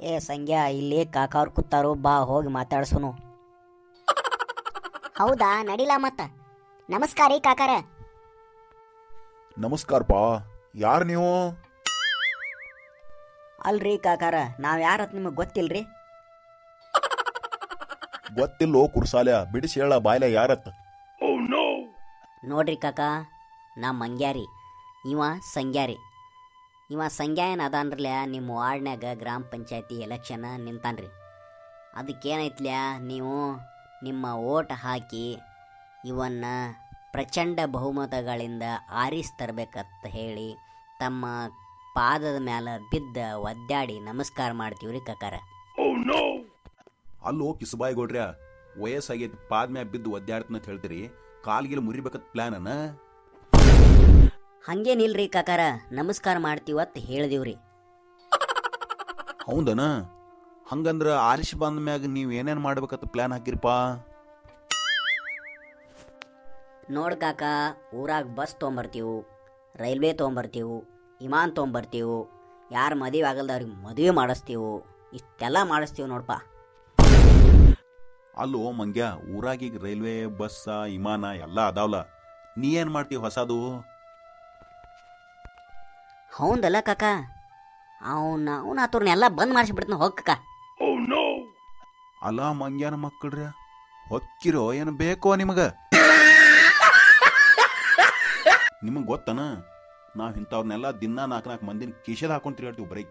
ಏ ಸಂಗ್ಯಾ ಇಲ್ಲಿ ಕಾಕಾವ್ರು ಕೂತಾರು ಬಾ ಹೋಗಿ ಮಾತಾಡ್ಸುನು. ಹೌದಾ? ನಡಿಲ ಮತ್ತ? ನಮಸ್ಕಾರ ರೀ ಕಾಕಾರ. ನಮಸ್ಕಾರಪ್ಪ. ಯಾರು ನೀವು? ಅಲ್ರಿ ಕಾಕಾರ ನಾವ್ ಯಾರತ್ ನಿಮಗೆ ಗೊತ್ತಿಲ್ರಿ? ಗೊತ್ತಿಲ್ಲೋ ಕುರ್ಸಾಲ್ಯ ಬಿಡಿಸಿ ಹೇಳ ಬಾಯ್ಲೆ ಯಾರತ್. ನೋಡ್ರಿ ಕಾಕಾ ನಾ ಮಂಗ್ಯಾರಿ ಇವ ಸಂಗ್ಯಾರಿ. ಇವ ಏನು ಅದಾನ್ರಲ್ಯ ನಿಮ್ಮ ವಾರ್ಡ್ನ್ಯಾಗ ಗ್ರಾಮ ಪಂಚಾಯತಿ ಎಲೆಕ್ಷನ್ ನಿಂತಾನ್ರಿ. ಅದಕ್ಕೇನೈತ್ಲ್ಯ, ನೀವು ನಿಮ್ಮ ಓಟ್ ಹಾಕಿ ಇವನ್ನ ಪ್ರಚಂಡ ಬಹುಮತಗಳಿಂದ ಆರಿಸಿ ತರ್ಬೇಕಂತ ಹೇಳಿ ತಮ್ಮ ಪಾದದ ಮ್ಯಾಲ ಬಿದ್ದ ಒದ್ದಾಡಿ ನಮಸ್ಕಾರ ಮಾಡ್ತೀವ್ರಿ ಕಕಾರ. ಅಲ್ಲೋ ಕಿಸುಬಾಯಿ ಗೌಡ್ರ್ಯ ವಯಸ್ಸಾಗೈತಿ, ಪಾದ ಮ್ಯಾಗ ಬಿದ್ದು ಒದ್ದಾಡ್ತನ ಹೇಳ್ತೀರಿ, ಕಾಲ್ಗಿಲ್ ಮುರಿಬೇಕತ್ ಪ್ಲಾನ್ ಅನ್ನ ಹಂಗೇನಿಲ್ರಿ ಕಾಕಾರ ನಮಸ್ಕಾರ ಮಾಡ್ತೀವತ್ ಹೇಳಿದಿವ್ರಿ. ಹೌದನ? ಹಂಗಂದ್ರ ಆರಿಸಿ ಬಂದ ಮ್ಯಾಗ ನೀವ್ ಏನೇನ್ ಮಾಡ್ಬೇಕಂತ ಪ್ಲಾನ್ ಹಾಕಿರಿಪ? ನೋಡ್ ಕಾಕ ಊರಾಗ ಬಸ್ ತೊಗೊಂಬರ್ತೀವು ರೈಲ್ವೆ ತೊಗೊಂಬರ್ತೀವು ವಿಮಾನ ತೊಗೊಂಬರ್ತೀವು ಯಾರು ಮದುವೆ ಆಗಲ್ದವ್ರಿಗೆ ಮದುವೆ ಮಾಡಿಸ್ತೀವು ಇಷ್ಟೆಲ್ಲ ಮಾಡಿಸ್ತೀವಿ ನೋಡಪ್ಪ ಅಲ್ಲೋ ಮಂಗ್ಯ ಊರಾಗೀಗ ರೈಲ್ವೆ ಬಸ್ ವಿಮಾನ ಎಲ್ಲ ಅದಾವಲ್ಲ ನೀ ಏನ್ ಮಾಡ್ತೀವಿ ಹೊಸದು? ಹೌದಲ್ಲ ಕಾಕ? ಅವನ ಅವನ ಆತವ್ರನ್ನೆಲ್ಲ ಬಂದ್ ಮಾಡಿಸ್ಬಿಡ್ತಾನ ಹೋಗ್ ಕಾಕ. ಅಲ್ಲ ಮಂಗ್ಯಾನ ಮಕ್ಕಳ್ರ, ಹೊಕ್ಕಿರೋ ಏನು ಬೇಕೋ ನಿಮಗ? ನಿಮಗೆ ಗೊತ್ತನ? ನಾವು ಇಂಥವ್ರನ್ನೆಲ್ಲ ದಿನ ನಾಲ್ಕು ನಾಲ್ಕು ಮಂದಿನ ಕಿಶೆದ ಹಾಕೊಂಡ್ ಹೇಳ್ತೀವಿ ಬರೀ.